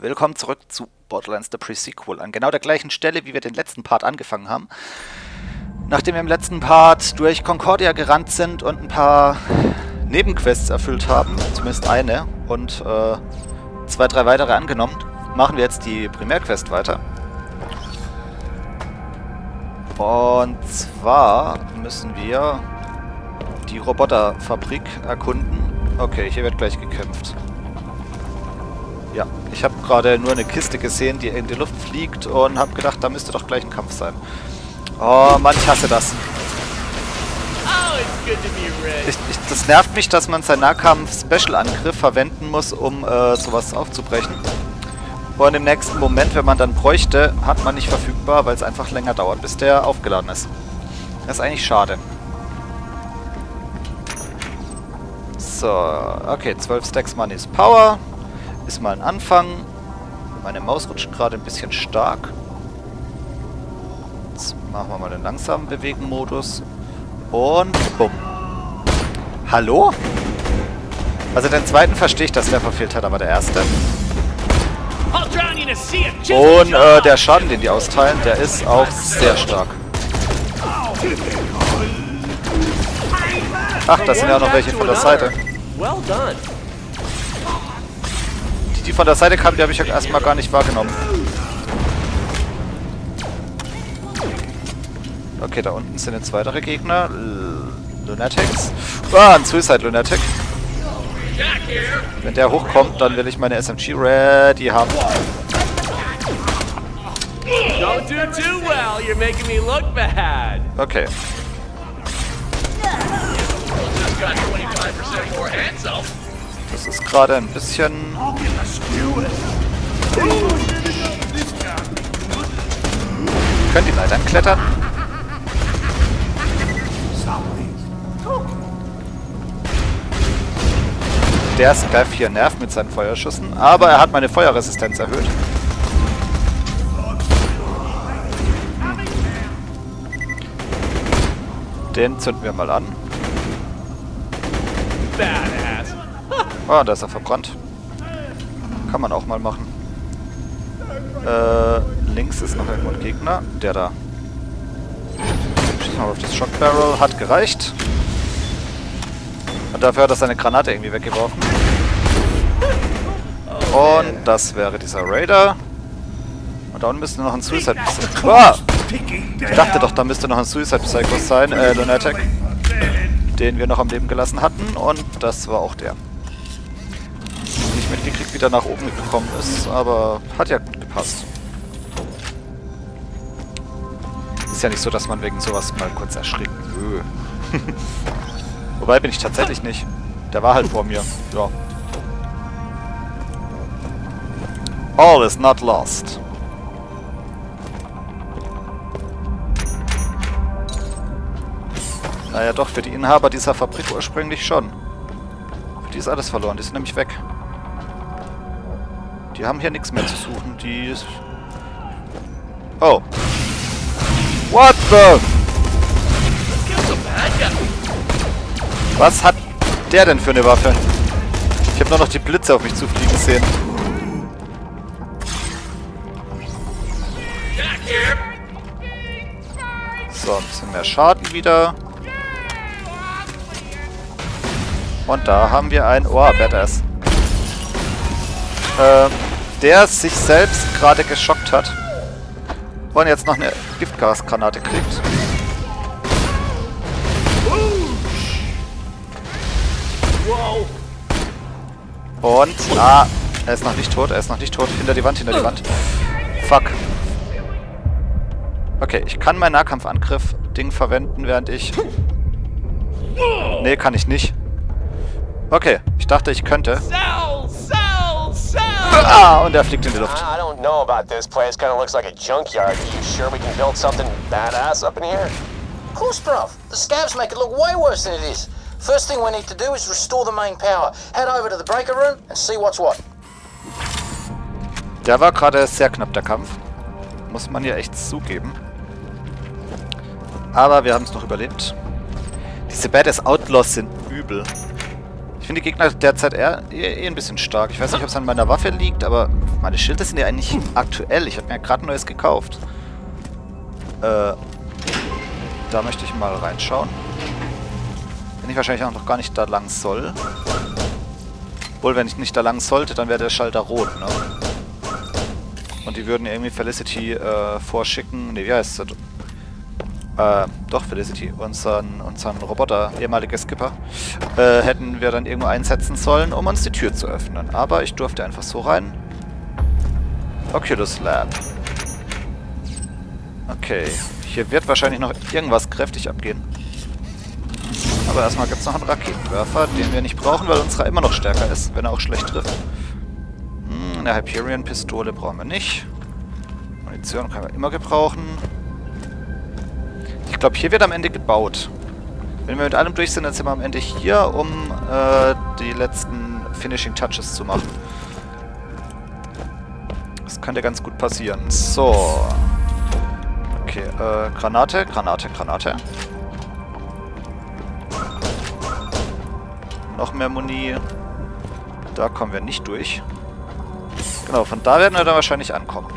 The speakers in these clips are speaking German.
Willkommen zurück zu Borderlands The Pre-Sequel. An genau der gleichen Stelle, wie wir den letzten Part angefangen haben. Nachdem wir im letzten Part durch Concordia gerannt sind und ein paar Nebenquests erfüllt haben, zumindest eine, und äh, zwei, drei weitere angenommen, machen wir jetzt die Primärquest weiter. Und zwar müssen wir die Roboterfabrik erkunden. Okay, hier wird gleich gekämpft. Ja, ich habe gerade nur eine Kiste gesehen, die in die Luft fliegt und habe gedacht, da müsste doch gleich ein Kampf sein. Oh Mann, ich hasse das. Ich, ich, das nervt mich, dass man seinen Nahkampf-Special-Angriff verwenden muss, um äh, sowas aufzubrechen. Und im nächsten Moment, wenn man dann bräuchte, hat man nicht verfügbar, weil es einfach länger dauert, bis der aufgeladen ist. Das ist eigentlich schade. So, okay, 12 Stacks Money ist Power. Ist mal ein Anfang. Meine Maus rutscht gerade ein bisschen stark. Jetzt machen wir mal den langsamen Bewegen-Modus. Und bumm. Hallo? Also den zweiten verstehe ich, dass der verfehlt hat, aber der erste. Und äh, der Schaden, den die austeilen, der ist auch sehr stark. Ach, das sind ja auch noch welche von der Seite. Die, die von der Seite kamen, die habe ich ja erstmal gar nicht wahrgenommen. Okay, da unten sind jetzt weitere Gegner. Lunatics. Ah, ein Suicide Lunatic. Wenn der hochkommt, dann will ich meine SMG ready haben. Okay. Das ist gerade ein bisschen... Können die Leitern klettern? Der Scav hier nervt mit seinen Feuerschüssen, aber er hat meine Feuerresistenz erhöht. Den zünden wir mal an. Oh, da ist er verbrannt. Kann man auch mal machen. Äh, links ist noch irgendwo ein Gegner. Der da. Schießen wir auf das Shock Barrel. Hat gereicht. Und dafür hat er seine Granate irgendwie weggeworfen. Und das wäre dieser Raider. Und da unten müsste noch ein Suicide Psycho. Oh! Ich dachte doch, da müsste noch ein Suicide Psycho sein, äh, Lunatic. Den wir noch am Leben gelassen hatten. Und das war auch der. Mitgekriegt, wie der nach oben gekommen ist, aber hat ja gut gepasst. Ist ja nicht so, dass man wegen sowas mal kurz erschrickt. Nö. Wobei bin ich tatsächlich nicht. Der war halt vor mir. Ja. All is not lost. Naja doch, für die Inhaber dieser Fabrik ursprünglich schon. Für die ist alles verloren, die sind nämlich weg. Die haben hier nichts mehr zu suchen, die... ist... Oh. What the... Was hat der denn für eine Waffe? Ich habe nur noch die Blitze auf mich zufliegen sehen. So, ein bisschen mehr Schaden wieder. Und da haben wir ein... Oh, Badass. Äh, der sich selbst gerade geschockt hat. Und jetzt noch eine Giftgasgranate kriegt. Und, ah, er ist noch nicht tot, er ist noch nicht tot. Hinter die Wand, hinter die Wand. Fuck. Okay, ich kann mein Nahkampfangriff-Ding verwenden, während ich... Nee, kann ich nicht. Okay, ich dachte, ich könnte. Ah, und er fliegt in die Luft. I don't know about this place. Kind of looks like a junkyard. Are you sure we can build something badass up in here? Of course, bruv. The scavs make it look way worse than it is. First thing we need to do is restore the main power. Head over to the breaker room and see what's what. Der war gerade sehr knapp, der Kampf. Muss man ja echt zugeben. Aber wir haben es noch überlebt. Diese Badass Outlaws sind übel. Finde die Gegner derzeit eher, eher, ein bisschen stark. Ich weiß nicht, ob es an meiner Waffe liegt, aber meine Schilde sind ja eigentlich aktuell. Ich habe mir gerade ein neues gekauft. Äh, da möchte ich mal reinschauen. Wenn ich wahrscheinlich auch noch gar nicht da lang soll. Obwohl, wenn ich nicht da lang sollte, dann wäre der Schalter rot, ne? Und die würden irgendwie Felicity äh, vorschicken. Ne, wie heißt das? Äh, doch, Felicity, unseren, unseren Roboter, ehemaliger Skipper, äh, hätten wir dann irgendwo einsetzen sollen, um uns die Tür zu öffnen. Aber ich durfte einfach so rein. Oculus Lab. Okay, hier wird wahrscheinlich noch irgendwas kräftig abgehen. Aber erstmal gibt es noch einen Raketenwerfer, den wir nicht brauchen, weil unserer immer noch stärker ist, wenn er auch schlecht trifft. Hm, eine Hyperion-Pistole brauchen wir nicht. Munition können wir immer gebrauchen. Ich glaube, hier wird am Ende gebaut. Wenn wir mit allem durch sind, dann sind wir am Ende hier, um äh, die letzten Finishing Touches zu machen. Das könnte ganz gut passieren. So. Okay, äh, Granate, Granate, Granate. Noch mehr Muni. Da kommen wir nicht durch. Genau, von da werden wir dann wahrscheinlich ankommen.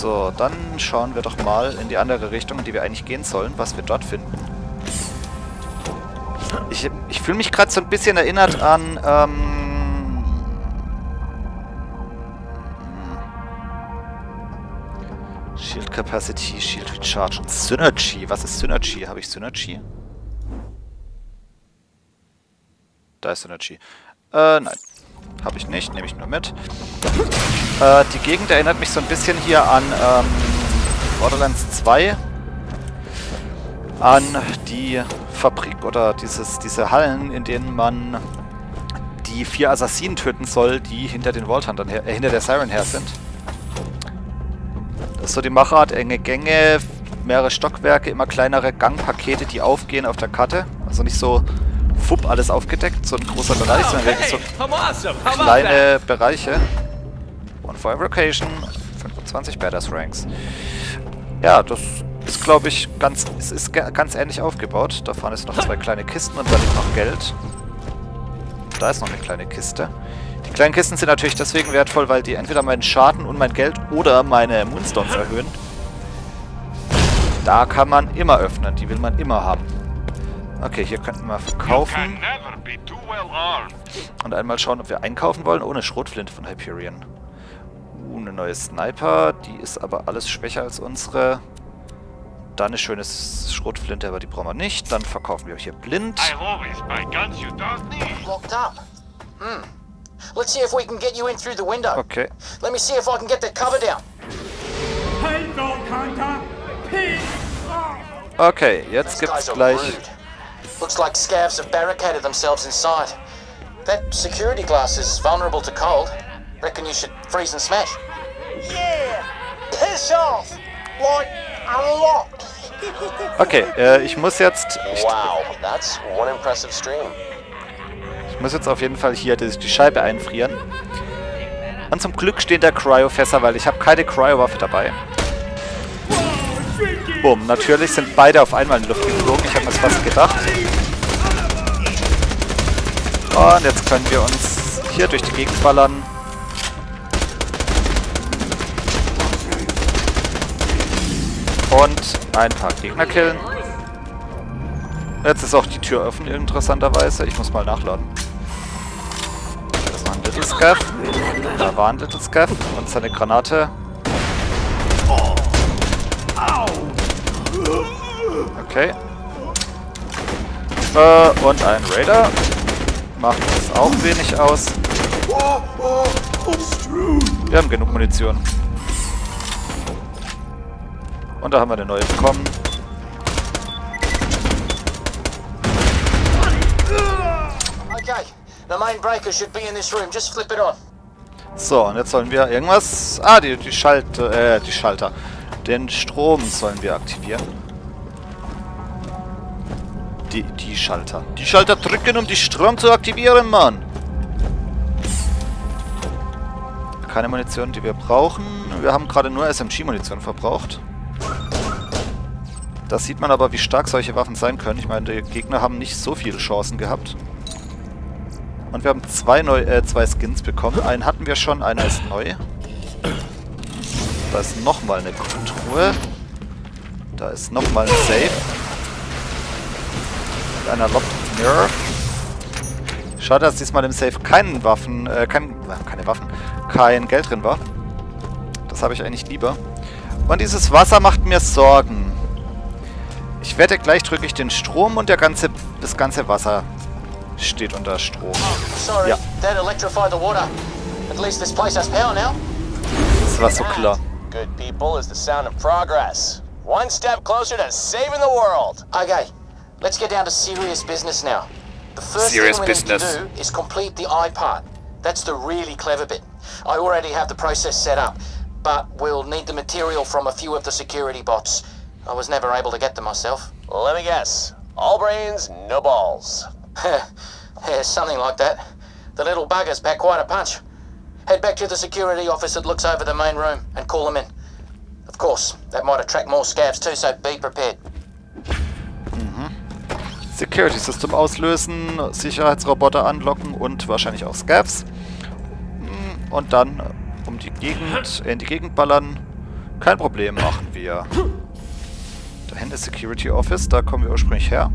So, dann schauen wir doch mal in die andere Richtung, in die wir eigentlich gehen sollen, was wir dort finden. Ich, ich fühle mich gerade so ein bisschen erinnert an... Ähm, Shield Capacity, Shield Recharge und Synergy. Was ist Synergy? Habe ich Synergy? Da ist Synergy. Äh, nein. Habe ich nicht, nehme ich nur mit. Äh, die Gegend erinnert mich so ein bisschen hier an ähm, Borderlands 2. An die Fabrik oder dieses, diese Hallen, in denen man die vier Assassinen töten soll, die hinter den Vault Huntern her, äh, hinter der Siren her sind. Das ist so die Machart, enge Gänge, mehrere Stockwerke, immer kleinere Gangpakete, die aufgehen auf der Karte. Also nicht so fupp alles aufgedeckt, so ein großer Bereich, sondern wirklich so kleine Bereiche. One for Evocation, 25 Badass Ranks. Ja, das ist, glaube ich, ganz, es ist ganz ähnlich aufgebaut. Da vorne sind noch zwei kleine Kisten und da liegt noch Geld. Da ist noch eine kleine Kiste. Die kleinen Kisten sind natürlich deswegen wertvoll, weil die entweder meinen Schaden und mein Geld oder meine Moonstones erhöhen. Da kann man immer öffnen, die will man immer haben. Okay, hier könnten wir verkaufen. Und einmal schauen, ob wir einkaufen wollen, ohne Schrotflinte von Hyperion. Uh, eine neue Sniper. Die ist aber alles schwächer als unsere. Da eine schöne Schrotflinte, aber die brauchen wir nicht. Dann verkaufen wir hier blind. Okay. Let me see if I can get the cover down. Okay, jetzt gibt's gleich Looks like scavs have barricaded themselves inside. That security glass is vulnerable to cold. Reckon you should freeze and smash. Yeah! Piss off! Like a lot! Okay, äh, ich muss jetzt... Ich, wow, that's one impressive stream. Ich muss jetzt auf jeden Fall hier die, die Scheibe einfrieren. Und zum Glück stehen da Cryo-Fässer, weil ich habe keine Cryo-Waffe dabei. Bumm, natürlich sind beide auf einmal in die Luft geflogen. Ich habe mir das fast gedacht. Und jetzt können wir uns hier durch die Gegend ballern. Und ein paar Gegner killen. Jetzt ist auch die Tür offen, interessanterweise. Ich muss mal nachladen. Da ist noch ein Little Scaff. Da war ein Little Scaff und seine Granate. Okay. Äh, und ein Raider. Macht das auch wenig aus. Wir haben genug Munition. Und da haben wir eine neue bekommen. So, und jetzt sollen wir irgendwas... Ah, die, die, Schalt, äh, die Schalter. Den Strom sollen wir aktivieren. Die, die Schalter. Die Schalter drücken, um die Strom zu aktivieren, Mann. Keine Munition, die wir brauchen. Wir haben gerade nur SMG-Munition verbraucht. Da sieht man aber, wie stark solche Waffen sein können. Ich meine, die Gegner haben nicht so viele Chancen gehabt. Und wir haben zwei, neu, äh, zwei Skins bekommen. Einen hatten wir schon, einer ist neu. Da ist nochmal eine Truhe. Da ist nochmal ein Safe. Einer Locked Nerf. Schade, dass diesmal im Safe keinen Waffen, äh, kein, keine Waffen, kein Geld drin war. Das habe ich eigentlich lieber. Und dieses Wasser macht mir Sorgen. Ich wette, gleich drücke ich den Strom und der ganze, das ganze Wasser steht unter Strom. Sorry, Ja. that electrified the water. At least this place has power now. Das war so klar. Good people is the sound of progress. One step closer to saving the world. Okay, let's get down to serious business now. The first Serious thing we business. need to do is complete the eye part. That's the really clever bit. I already have the process set up, but we'll need the material from a few of the security bots. I was never able to get them myself. Let me guess. All brains, no balls. yeah, something like that. The little buggers pack quite a punch. Head back to the security office that looks over the main room and call them in. Of course, that might attract more scabs too, so be prepared. Security System auslösen, Sicherheitsroboter anlocken und wahrscheinlich auch Scavs. Hm, Und dann um die Gegend, in die Gegend ballern. Kein Problem, machen wir. Da hinten ist Security Office, da kommen wir ursprünglich her.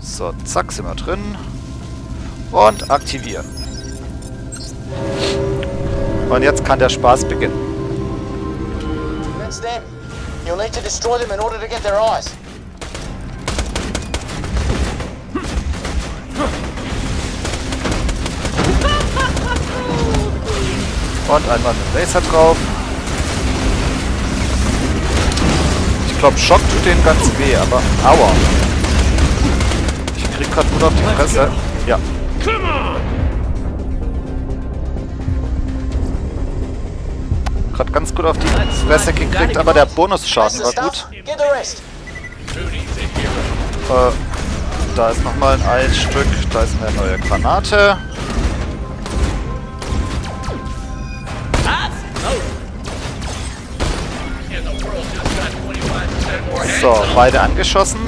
So, zack, sind wir drin. Und aktivieren. Und jetzt kann der Spaß beginnen. That's them. You'll need to destroy them in order to get their eyes. Und einmal mit Laser drauf. Ich glaube, Schock tut denen ganz weh, aber aua. Ich krieg grad gut auf die Fresse. Ja. Grad ganz gut auf die Fresse gekriegt, aber der Bonusschaden war gut. Äh, da ist nochmal ein Eisstück, da ist eine neue Granate. So, beide angeschossen.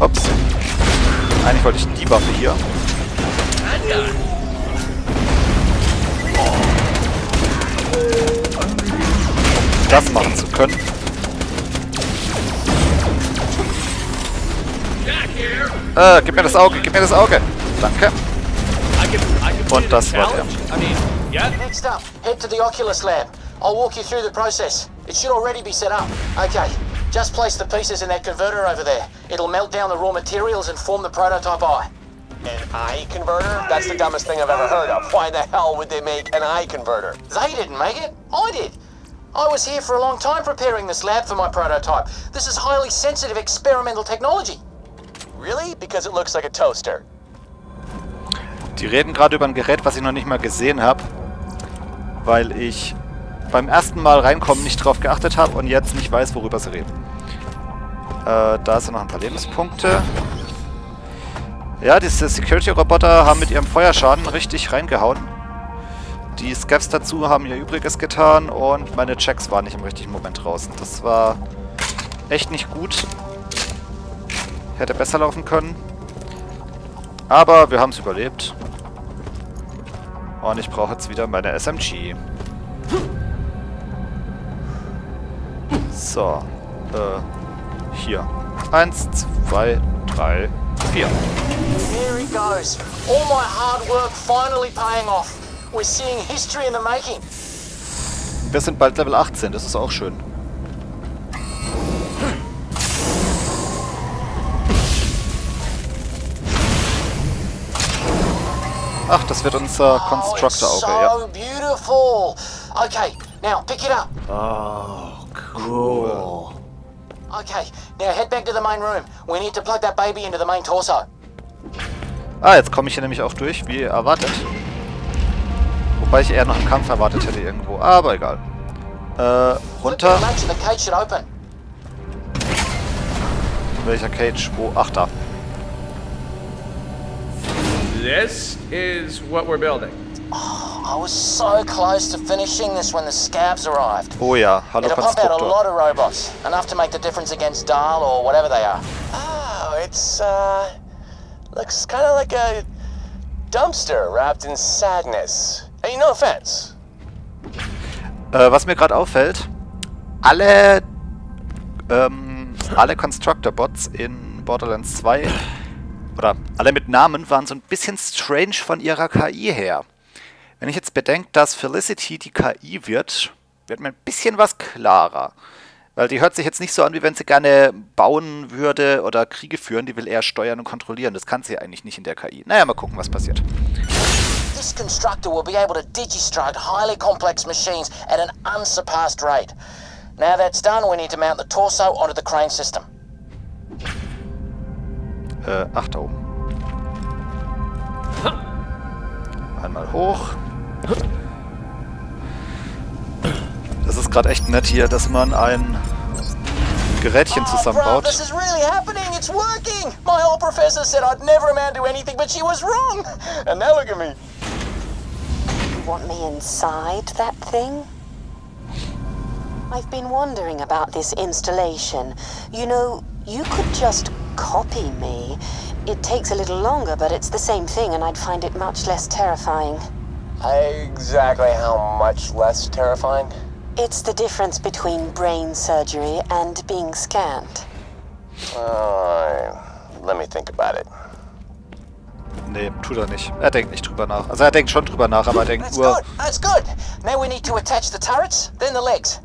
Ups. Eigentlich wollte ich die Waffe hier. Um das machen zu können. Äh, gib mir das Auge, gib mir das Auge. Danke. Und das war der. Next up, head to the Oculus lab. I'll walk you through the process. It should already be set up. Okay, just place the pieces in that converter over there. It'll melt down the raw materials and form the prototype eye. An eye converter? That's the dumbest thing I've ever heard of. Why the hell would they make an eye converter? They didn't make it. I did. I was here for a long time preparing this lab for my prototype. This is highly sensitive experimental technology. Really? Because it looks like a toaster. Die reden gerade über ein Gerät, was ich noch nicht mal gesehen habe. Weil ich beim ersten Mal reinkommen nicht drauf geachtet habe und jetzt nicht weiß, worüber sie reden. Äh, da sind noch ein paar Lebenspunkte. Ja, diese Security-Roboter haben mit ihrem Feuerschaden richtig reingehauen. Die Scavs dazu haben ihr Übriges getan und meine Checks waren nicht im richtigen Moment draußen. Das war echt nicht gut. Hätte besser laufen können. Aber wir haben es überlebt. Und ich brauche jetzt wieder meine SMG. So. Äh, hier. Eins, zwei, drei, vier. There he goes. All my hard work finally paying off. We're seeing history in the making. Wir sind bald Level 18, das ist auch schön. Ach, das wird unser Oh, Constructor-Auge, it's ja. so beautiful. Okay, now pick it up. Cool. Okay, now head back to the main room. We need to plug that baby into the main torso. Ah, jetzt komme ich hier nämlich auch durch, wie erwartet. Wobei ich eher noch einen Kampf erwartet hätte irgendwo. Aber egal. Äh, runter. the latch and the cage should open. Welcher Cage? Wo? Ach, da. This is what we're building. I was so close to finishing this when the scabs arrived. Oh ja, hallo It'll pump out a lot of robots, enough to make the difference against Dahl or whatever they are. Oh, it's, uh. Looks kind of like a dumpster wrapped in sadness. Hey, no offense. Äh, was mir gerade auffällt, alle, ähm, alle Constructor-Bots in Borderlands 2 oder alle mit Namen waren so ein bisschen strange von ihrer KI her. Wenn ich jetzt bedenke, dass Felicity die KI wird, wird mir ein bisschen was klarer. Weil die hört sich jetzt nicht so an, wie wenn sie gerne bauen würde oder Kriege führen. Die will eher steuern und kontrollieren. Das kann sie eigentlich nicht in der KI. Naja, mal gucken, was passiert. This constructor will be able to digistruct highly complex machines at an unsurpassed rate. Now that's done, we need to mount the torso onto the crane system. Äh, ach, da oben. Einmal hoch. Das ist gerade echt nett hier, dass man ein Gerätchen bro, zusammenbaut. this is really happening. It's working. My old professor said I'd never amount to anything, but she was wrong. And now look at me. Want me inside that thing? I've been wondering about this installation. You know, you could just copy me. It takes a little longer, but it's the same thing, and I'd find it much less terrifying. Exactly how much less terrifying? It's the difference between brain surgery and being scanned. Uh, let me think about it. Nee, tut er nicht. Er denkt nicht drüber nach. Also er denkt schon drüber nach, aber er denkt That's nur, good. That's good. Now we need to attach the turrets, then the legs.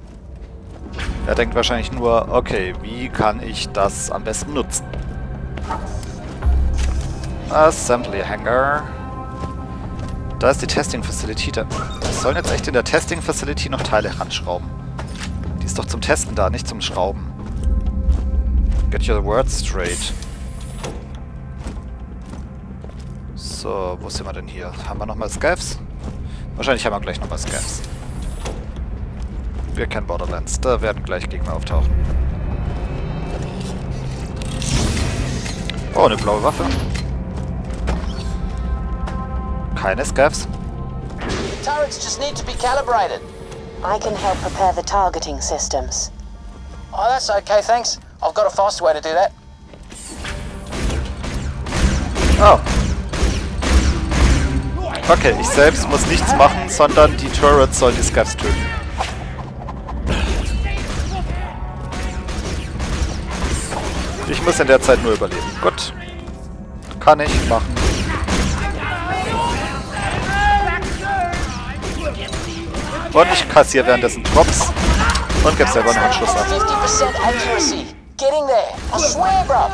er denkt wahrscheinlich nur, okay, wie kann ich das am besten nutzen? Assembly Hangar. Da ist die Testing Facility. Da sollen jetzt echt in der Testing Facility noch Teile ranschrauben. Die ist doch zum Testen da, nicht zum Schrauben. Get your words straight. So, wo sind wir denn hier? Haben wir nochmal Scavs? Wahrscheinlich haben wir gleich nochmal Scavs. Wir kennen Borderlands. Da werden gleich Gegner auftauchen. Oh, eine blaue Waffe. Keine Scavs. Turrets just need to be calibrated. I can help prepare the targeting systems. Oh, that's okay, thanks. I've got a faster way to do that. Oh. Okay, ich selbst muss nichts machen, sondern die Turrets sollen die Scavs töten. Ich muss in der Zeit nur überleben. Gut. Kann ich machen. Und ich kassiere währenddessen Drops und gebe selber noch einen Schuss ab. 50% accuracy. Getting there. I swear, bro.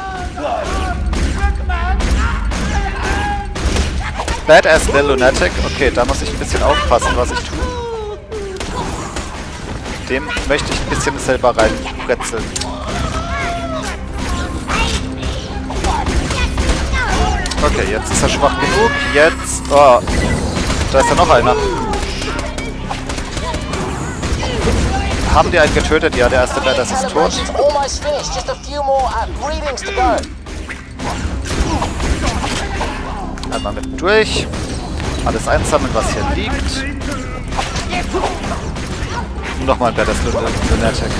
Badass Lil Lunatic. Okay, da muss ich ein bisschen aufpassen, was ich tue. Dem möchte ich ein bisschen selber reinbretzeln. Okay, jetzt ist er schwach genug. Jetzt... Oh, da ist ja noch einer. Haben die einen getötet? Ja, der erste Badass ist tot. Einmal mit durch. Alles einsammeln, was hier liegt. Und nochmal ein Badass Lun- Lunatic.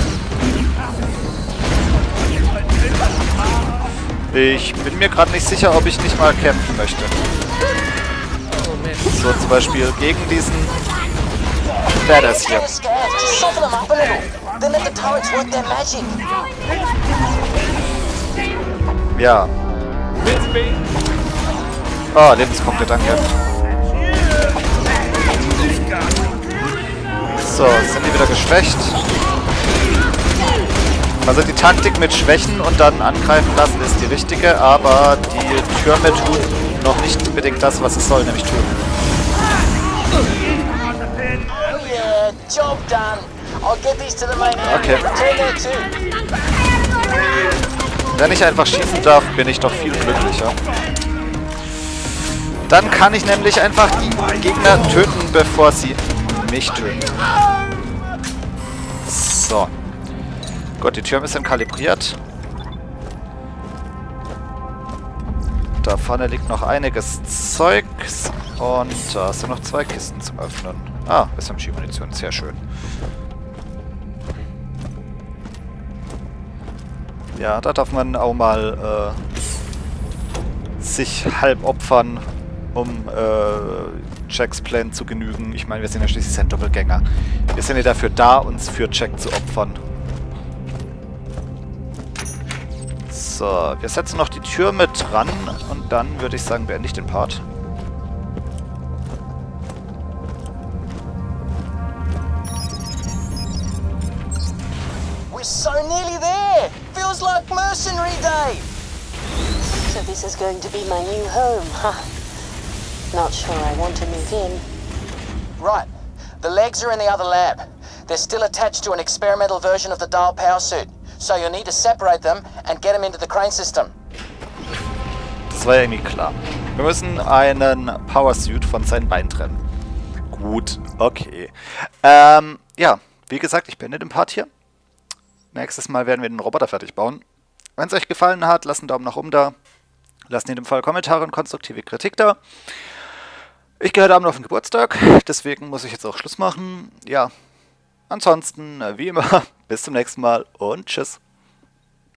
Ich bin mir gerade nicht sicher, ob ich nicht mal kämpfen möchte. So zum Beispiel gegen diesen Badass hier. Just soften them up a little. Then let the turrets work their magic. Ja. Oh, Lebenspunkte, danke. So, sind die wieder geschwächt? Also die Taktik mit Schwächen und dann angreifen lassen ist die richtige, aber die Türme tun noch nicht unbedingt das, was es soll, nämlich tun. Job done. I'll get these to the main area. Okay. Wenn ich einfach schießen darf, bin ich doch viel glücklicher. Dann kann ich nämlich einfach die Gegner töten, bevor sie mich töten. So. Gut, die Türme sind kalibriert. Da da vorne liegt noch einiges Zeugs. Und da sind noch zwei Kisten zum Öffnen. Ah, SMG-Munition, sehr schön. Ja, da darf man auch mal äh, sich halb opfern, um äh, Jacks Plan zu genügen. Ich meine, wir sind ja schließlich sein Doppelgänger. Wir sind ja dafür da, uns für Jack zu opfern. So, wir setzen noch die Tür mit dran und dann würde ich sagen, beende ich den Part. This is going to be my new home, huh? Not sure I want to move in. Right. The legs are in the other lab. They're still attached to an experimental version of the Dial power suit. So you'll need to separate them and get them into the crane system. Das war ja irgendwie klar. Wir müssen einen Power Suit von seinen Beinen trennen. Gut, okay. Ähm, ja, wie gesagt, ich beende den Part hier. Nächstes Mal werden wir den Roboter fertig bauen. Wenn es euch gefallen hat, lasst einen Daumen nach oben da. Lasst in dem Fall Kommentare und konstruktive Kritik da. Ich gehe heute Abend auf den Geburtstag, deswegen muss ich jetzt auch Schluss machen. Ja, ansonsten, wie immer, bis zum nächsten Mal und tschüss.